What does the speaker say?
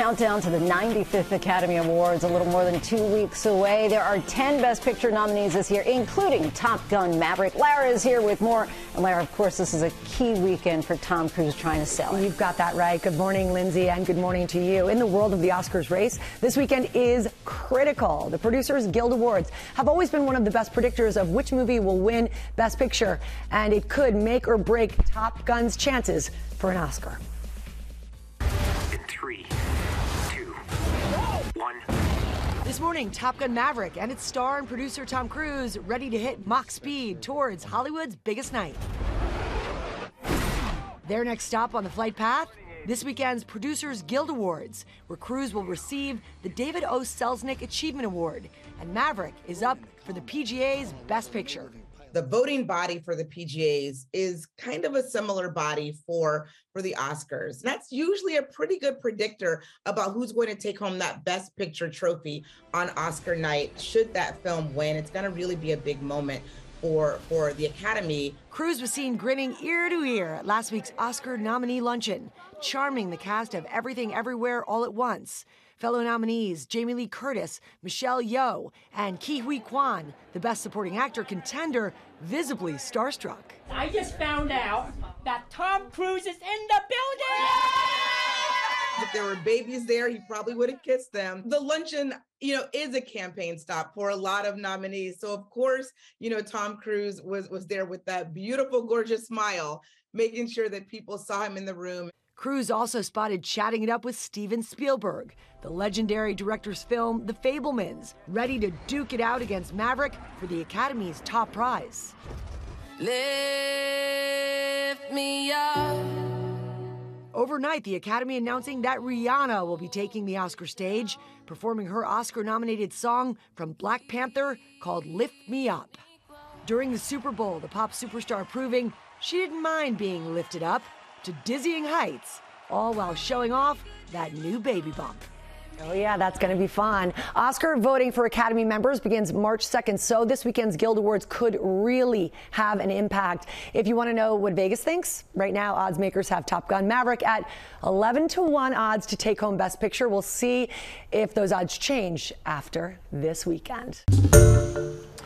countdown to the 95th Academy Awards, a little more than two weeks away. There are 10 Best Picture nominees this year, including Top Gun Maverick. Lara is here with more. And Lara, of course, this is a key weekend for Tom Cruise trying to sell it. You've got that right. Good morning, Lindsay, and good morning to you. In the world of the Oscars race, this weekend is critical. The Producers Guild Awards have always been one of the best predictors of which movie will win Best Picture, and it could make or break Top Gun's chances for an Oscar. This morning, Top Gun Maverick and its star and producer Tom Cruise ready to hit Mach speed towards Hollywood's biggest night. Their next stop on the flight path? This weekend's Producers Guild Awards, where Cruise will receive the David O. Selznick Achievement Award, and Maverick is up for the PGA's Best Picture the voting body for the PGAs is kind of a similar body for for the Oscars. That's usually a pretty good predictor about who's going to take home that best picture trophy on Oscar night should that film win. It's going to really be a big moment for for the Academy. Cruise was seen grinning ear to ear at last week's Oscar nominee luncheon, charming the cast of Everything Everywhere All at Once. Fellow nominees Jamie Lee Curtis, Michelle Yeoh, and Ke Huy Quan, the Best Supporting Actor contender, visibly starstruck. I just found out that Tom Cruise is in the building! If there were babies there, he probably would have kissed them. The luncheon, you know, is a campaign stop for a lot of nominees. So of course, you know, Tom Cruise was was there with that beautiful, gorgeous smile, making sure that people saw him in the room. Cruise also spotted chatting it up with Steven Spielberg, the legendary director's film The Fabelmans, ready to duke it out against Maverick for the Academy's top prize. Lift me up. Overnight, the Academy announcing that Rihanna will be taking the Oscar stage, performing her Oscar nominated song from Black Panther called Lift Me Up. During the Super Bowl, the pop superstar proving she didn't mind being lifted up to dizzying heights, all while showing off that new baby bump. Oh, yeah, that's going to be fun. Oscar voting for Academy members begins March 2nd, so this weekend's Guild Awards could really have an impact. If you want to know what Vegas thinks, right now odds makers have Top Gun Maverick at 11 to 1 odds to take home Best Picture. We'll see if those odds change after this weekend.